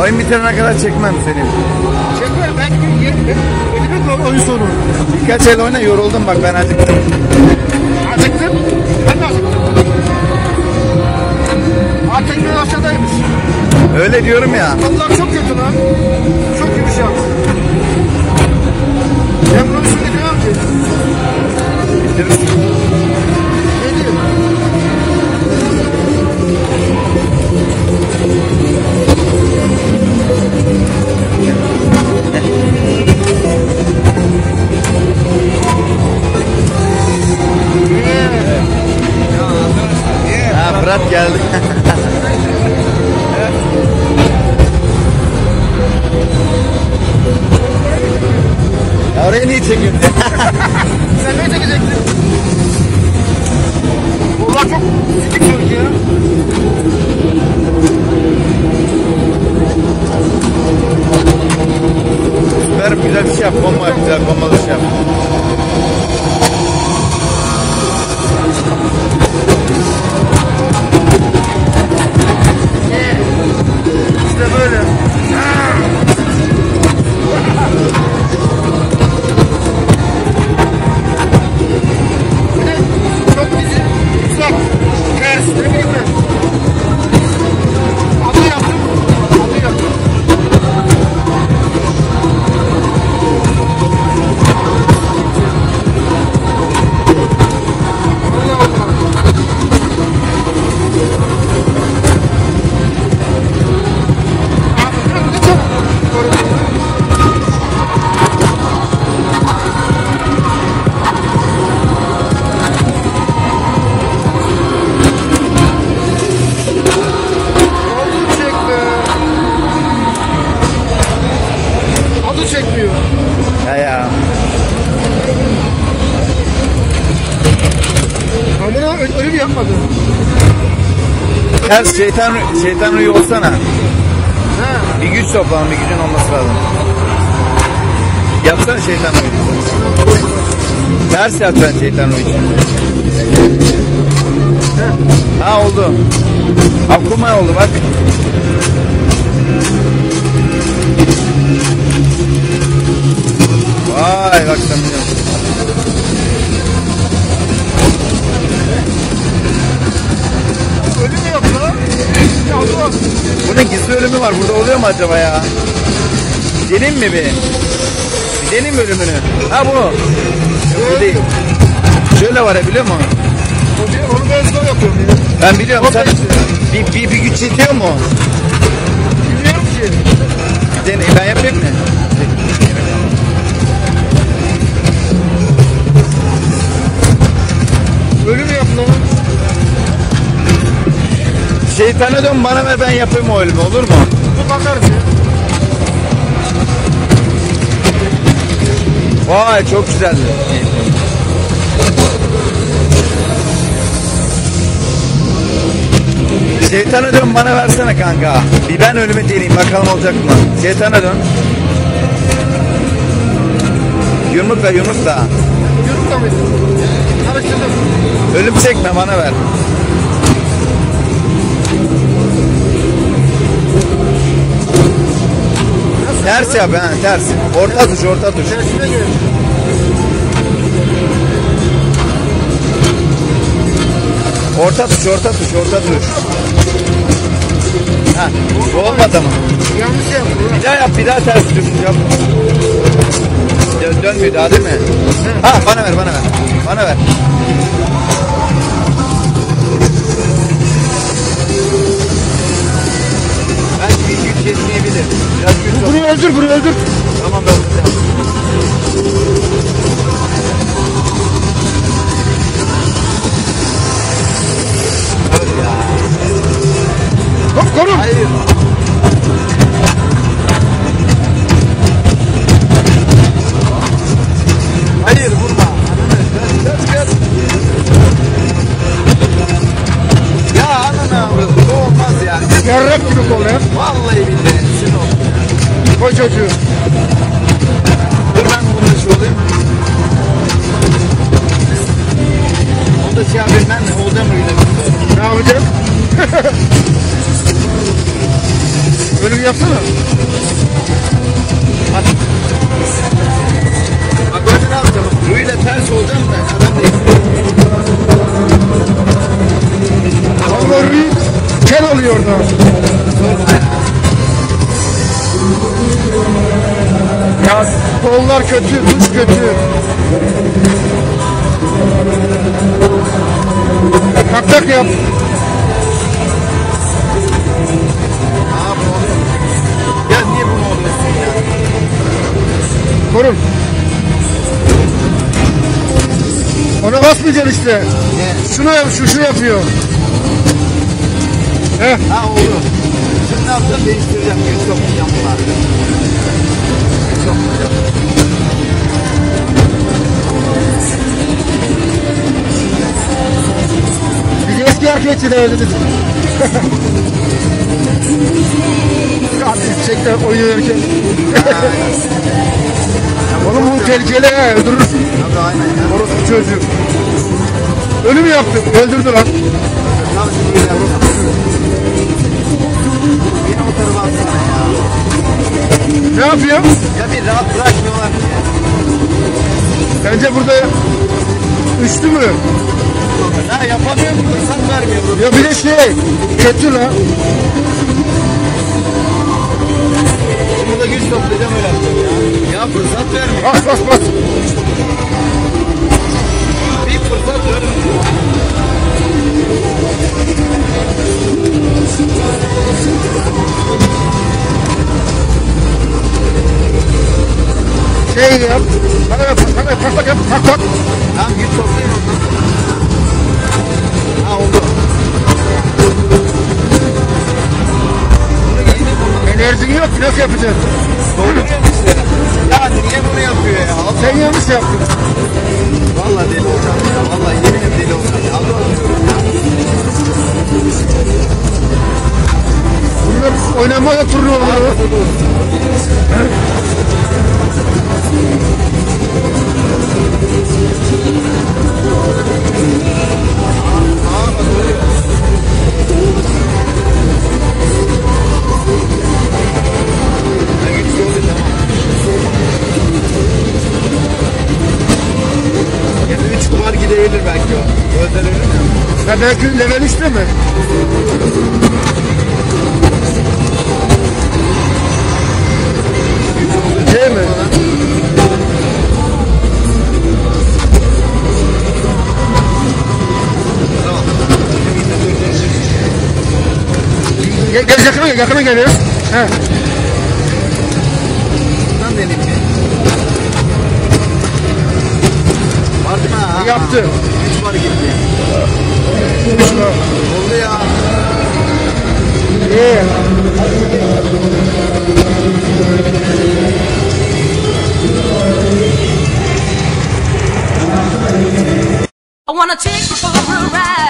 oyun bitirene kadar çekmem seni. Çekme ben elime doğru oyun sonu. Birkaç el oyna yoruldum bak ben acıktım. Acıktın. Ben de acıktım. Artık bir aşağıdaymış. Öyle diyorum ya. Allah çok kötü lan. Ne çekecektin? Allah çok sidik sanki ya. Ver güzel bir şey yap. Bomba. Güzel bombalı şey yap. Ters şeytan, şeytan ruyu olsana. He. Bir güç toplan, bir gücün olması lazım. Yapsana şeytan ruyu. Ters yap sen şeytan için. Ha oldu. Akuma oldu bak. Vay bak sen var. Burada oluyor mu acaba ya? Deneyim mi bir? Bir deneyim ölümünü. Ha bu. Yok bu değil. Şöyle var ya biliyor musun? Onu ben zor yapıyorum ya. Ben biliyorum sen işte. bir, bir, bir güç yetiyor mu? Bilmiyorum ki. Bir dene, ben yapayım mı? Öyle mi yaptı lan? Şeytana dön bana ver ben yapayım o ölümü olur mu? Dur bakarız ya. Vay çok güzeldi. Şeytana dön bana versene kanka. Bir ben ölümü deneyeyim bakalım olacak mı? Şeytana dön. Yumruk ver yumruk da. Yürü da. Ölüm çekme bana ver. Ters yap ha ters. Orta tuş orta tuş. Tersine gel. Orta tuş orta tuş orta tuş. Ha, bu olmadı mı? Yanlış yaptı lan. Bir daha yap bir daha ters tuş yap. Dön, dönmüyor daha değil mi? Ha bana ver bana ver. Bana ver. Öldür, bunu öldür. Böyle bir yapsana. Bak böyle ne yapacağım? Böyle ters olacağım da adam değil. Allah bir kel oluyor orada. Ya kollar kötü, tuş kötü. Tak tak yap. Korun. Ona basmayacaksın işte. Ne? Şunu yap, şu şu yapıyor. Heh. Ha oldu. Şimdi ne yapacağım? Değiştireceğim. Yüz bunlar. Yüz sokacağım. Biz eski erkekçi de öyle dedik. Katil çekte oynarken. Oğlum bu tehlikeli ha öldürürsün. Tabii aynen ya. Orospu çocuğu. Ölüm yaptı. Öldürdü lan. Beni o tarafa atsana ya. Ne yapıyor? Ya bir rahat bırakmıyorlar ki ya. Bence burada üçlü mü? Ha yapamıyor mu? Fırsat vermiyor. Ya bir de şey kötü lan. Şimdi burada güç yapacağım Ya fırsat vermiyor. Bas bas bas. Bir fırsat vermiyor. Şey yap. Bana yap. Bana yap. Tak tak yap. Tak tak. Tamam güç toplayayım ondan. Ha oldu. Enerjin yok nasıl yapacaksın? Dolduruyorum işte. Niye bunu yapıyor ya? Allah Sen yanlış yaptın. Vallahi deli olacağım ya. Vallahi yeminim deli olacağım ya. Allah diyorum ya. Bunlar oynamaya turnuvaları. Ben Ha belki level 3'te mi? Değil mi? Gel, gel yakına gel, yakına gel ya. Buradan deneyim bir. I wanna take you for a ride.